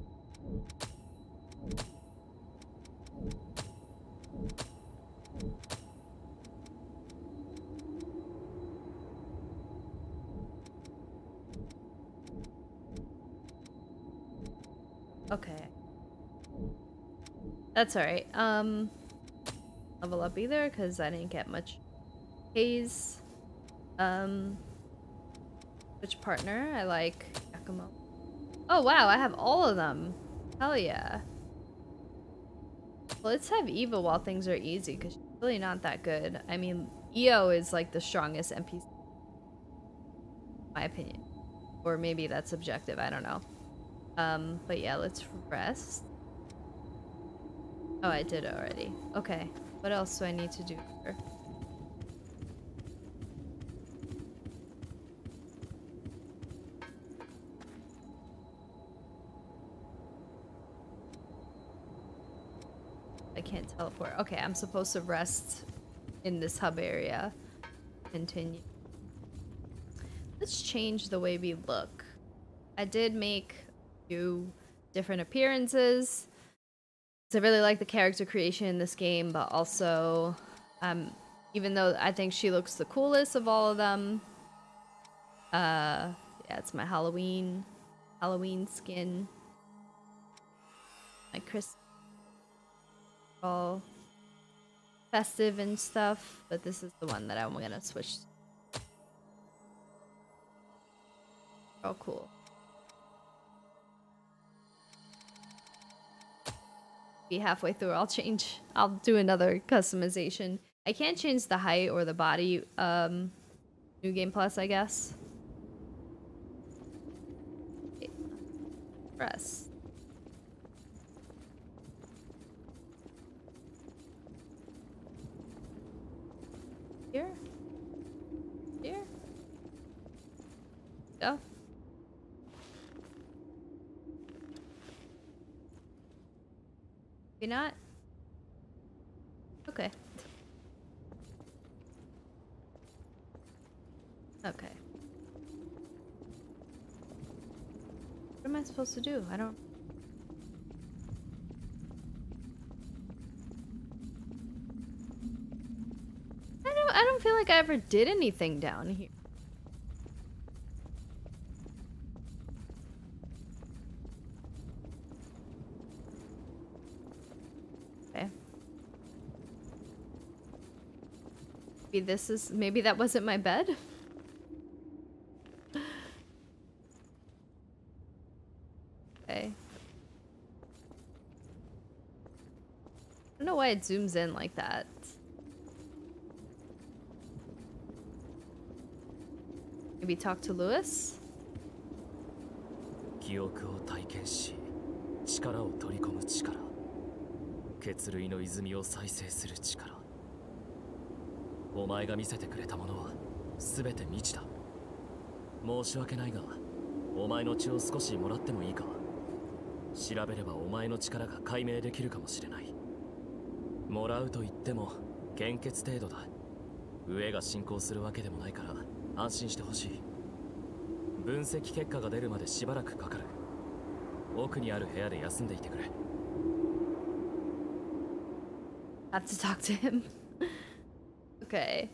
Okay. That's alright. Um, level up either because I didn't get much haze. Um, which partner? I like Yakumo. Oh wow, I have all of them. Hell yeah. Well, let's have Eva while things are easy because she's really not that good. I mean, Io is like the strongest NPC. My opinion. Or maybe that's subjective, I don't know. Um, but yeah, let's rest. Oh, I did already. Okay. What else do I need to do here? I can't teleport. Okay, I'm supposed to rest in this hub area. Continue. Let's change the way we look. I did make a few different appearances. 'Cause I really like the character creation in this game, but also, um, even though I think she looks the coolest of all of them, uh, yeah, it's my Halloween, Halloween skin. My Chris, all festive and stuff, but this is the one that I'm gonna switch. to. Oh, cool. Halfway through, I'll change. I'll do another customization. I can't change the height or the body. Um, New Game Plus, I guess. Okay. Press. Here. Here. Go. Maybe not. Okay. Okay. What am I supposed to do? I don't. I don't. I don't feel like I ever did anything down here. Okay. Maybe this is... Maybe that wasn't my bed? okay. I don't know why it zooms in like that. Maybe talk to Louis? 記憶を体験し力を取り込む力血類の泉を再生する力お前が見せてくれたものは全て未知だ。申し訳ないがお前の血を少しもらってもいいか。調べればお前の力が解明できるかもしれない。もらうと言っても献血程度だ。上が進行するわけでもないから安心してほしい。分析結果が出るまでしばらくかかる。奥にある部屋で休んでいてくれ。Have to talk to him. Okay.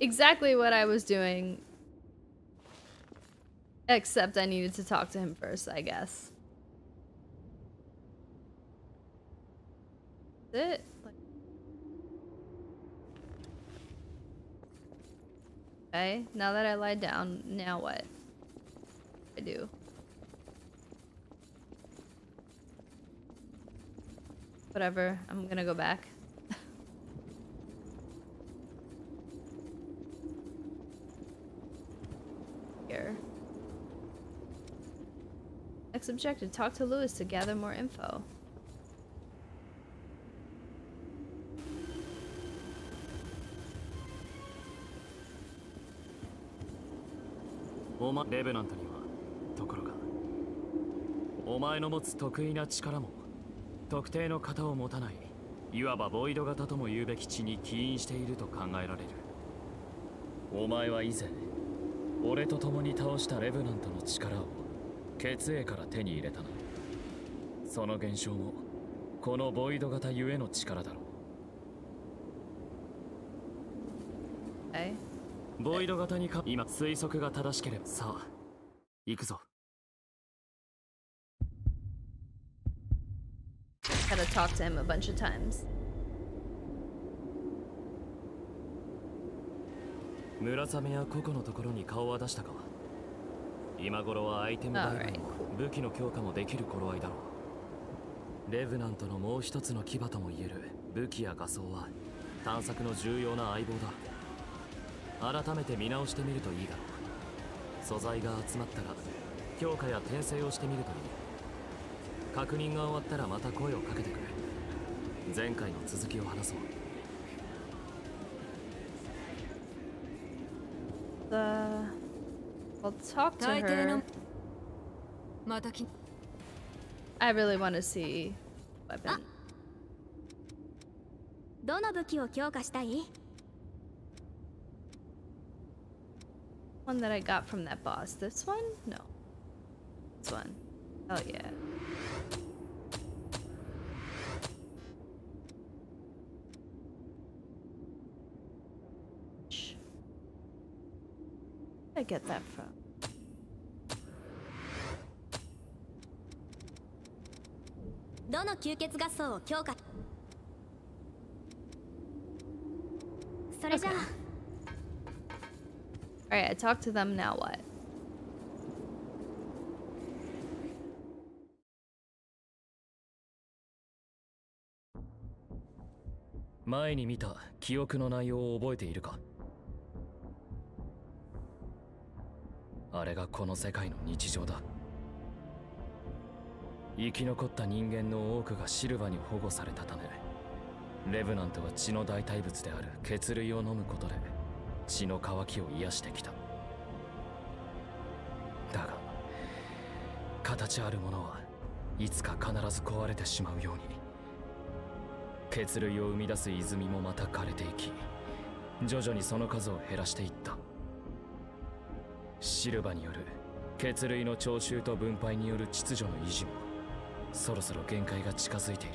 Exactly what I was doing. Except I needed to talk to him first, I guess. It? Like- Okay, now that I lie down, now what? I do. Whatever, I'm gonna go back. Next objective, talk to Lewis to gather more info. お前レベナントにはところがお前の持つ得意な力も特定の型を持たないいわばボイド型とも言うべき地に起因していると考えられるお前は以前俺と共に倒したレブナントの力を血液から手に入れたなその現象もこのボイド型ゆえの力だろう Okay. ボイド型にか今推測が正しければさあ行くぞ Had to talk to him a bunch of times. 村雨やココのところに顔は出したか今頃はアイテムダイバーも武器の強化もできる頃合いだろう。レブナントのもう一つの牙とも言える武器や画像は探索の重要な相棒だ。改めて見直してみるといいだろう。素材が集まったら強化や転生をしてみるといい。確認が終わったらまた声をかけてくれ。前回の続きを話そう talk to 大抵の her. またき I really want to see weapon. どの武器を強化したい One that I got from that boss. This one? No. This one. Oh yeah. Sh- Where'd I get that from? どの吸血合奏を強化それじゃあ。Alright, I talked to them, now what? 前に見た記憶の内容を覚えているか？あれがこの世界の日常だ生き残った人間の多くがシルバに保護されたためレブナントは血の代替物である血類を飲むことで血の渇きを癒してきた。だが形あるものはいつか必ず壊れてしまうように血類を生み出す泉もまた枯れていき徐々にその数を減らしていった。シルバによる血類の徴収と分配による秩序の維持もそろそろ限界が近づいている。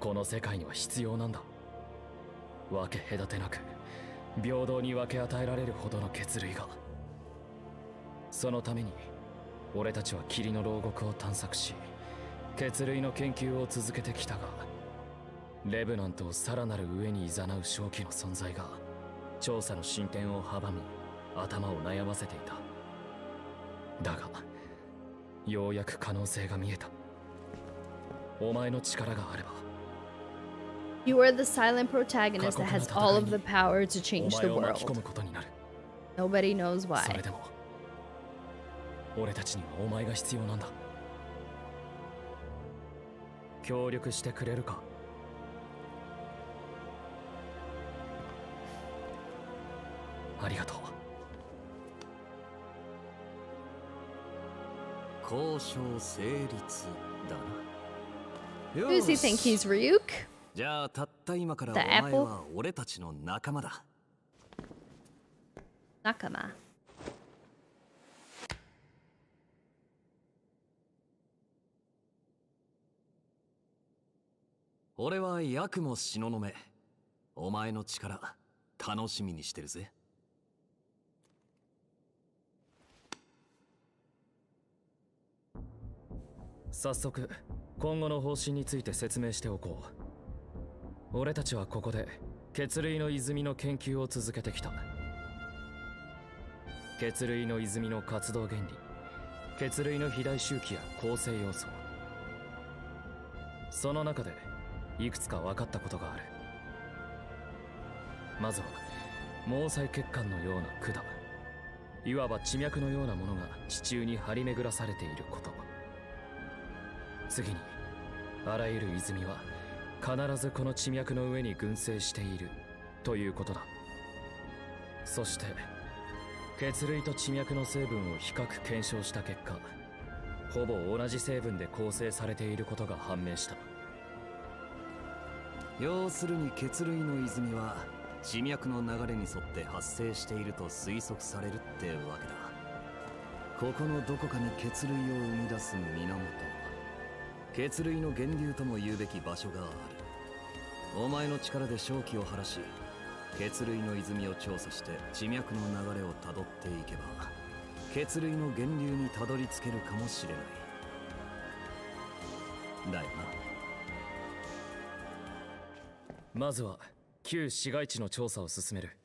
この世界には必要なんだ。分け隔てなく平等に分け与えられるほどの血類が。そのために俺たちは霧の牢獄を探索し血類の研究を続けてきたがレブナントをさらなる上に誘う正気の存在が調査の進展を阻み頭を悩ませていた。だがようやく可能性が見えたお前の力があれば You are the silent protagonist that has all of the power to お change 前 the world. Nobody knows そ why. れでも俺たちにはお前が必要なんだ協力してくれるかありがとう交渉成立だな Who does he think he's Ryuk? じゃあたった今からお前?は俺たちの仲間だ Nakama. 俺はヤクモ東雲お前の力楽しみにしてるぜ早速今後の方針について説明しておこう。俺たちはここで血類の泉の研究を続けてきた。血類の泉の活動原理。血類の肥大周期や構成要素。その中でいくつか分かったことがある。まずは毛細血管のような管。いわば地脈のようなものが地中に張り巡らされていること。次にあらゆる泉は必ずこの地脈の上に群生しているということだ。そして血類と地脈の成分を比較検証した結果ほぼ同じ成分で構成されていることが判明した。要するに血類の泉は地脈の流れに沿って発生していると推測されるってわけだ。ここのどこかに血類を生み出す源。血類の源流とも言うべき場所があるお前の力で正気を晴らし血類の泉を調査して地脈の流れをたどっていけば血類の源流にたどり着けるかもしれない。だよな。まずは旧市街地の調査を進める。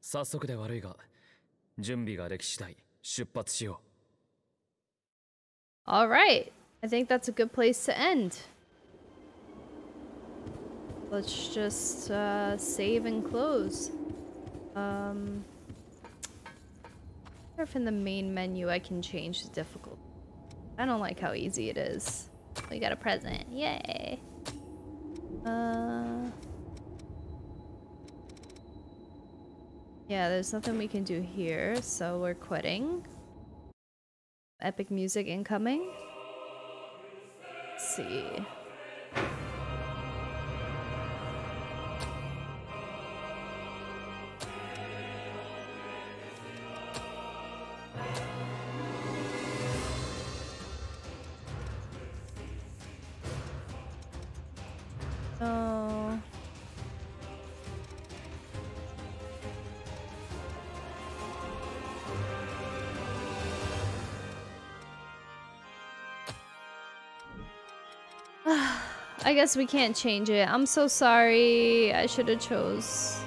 早速で悪いが準備ができ次第。出発しよ All right. I think that's a good place to end. Let's just uh, save and close. Um, I if in the main menu I can change the difficulty. I don't like how easy it is. We got a present. Yay. Uh, yeah, there's nothing we can do here, so we're quitting. Epic music incoming. See. I guess we can't change it. I'm so sorry. I should have chose.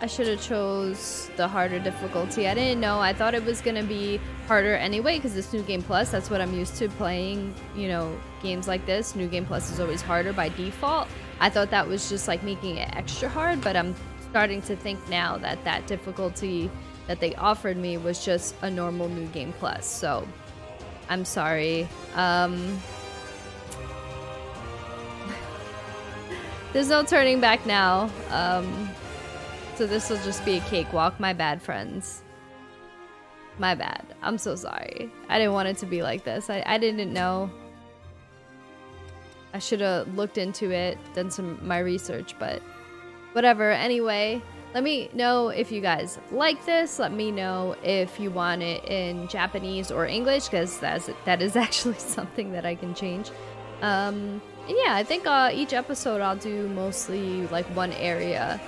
I should have chose the harder difficulty. I didn't know. I thought it was gonna be harder anyway because it's New Game Plus. That's what I'm used to playing. You know, games like this. New Game Plus is always harder by default. I thought that was just like making it extra hard, but I'm starting to think now that that difficulty that they offered me was just a normal New Game Plus. So I'm sorry. Um, There's no turning back now. Um, so this will just be a cakewalk. My bad, friends. My bad. I'm so sorry. I didn't want it to be like this. I, I didn't know. I should have looked into it, done some my research, but whatever. Anyway, let me know if you guys like this. Let me know if you want it in Japanese or English, because that's that is actually something that I can change. Um, and yeah, I think uh, each episode I'll do mostly like one area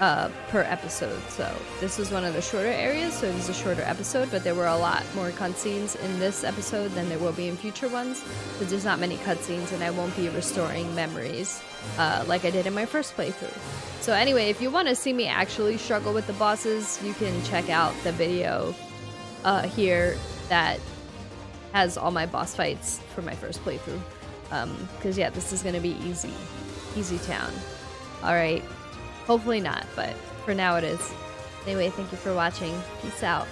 uh, per episode. So this was one of the shorter areas, so it was a shorter episode, but there were a lot more cutscenes in this episode than there will be in future ones. Because there's not many cutscenes, and I won't be restoring memories uh, like I did in my first playthrough. So anyway, if you want to see me actually struggle with the bosses, you can check out the video uh, here that has all my boss fights for my first playthrough. Um, because yeah, this is gonna be easy, easy town. All right. Hopefully not, but for now it is. Anyway, thank you for watching. Peace out.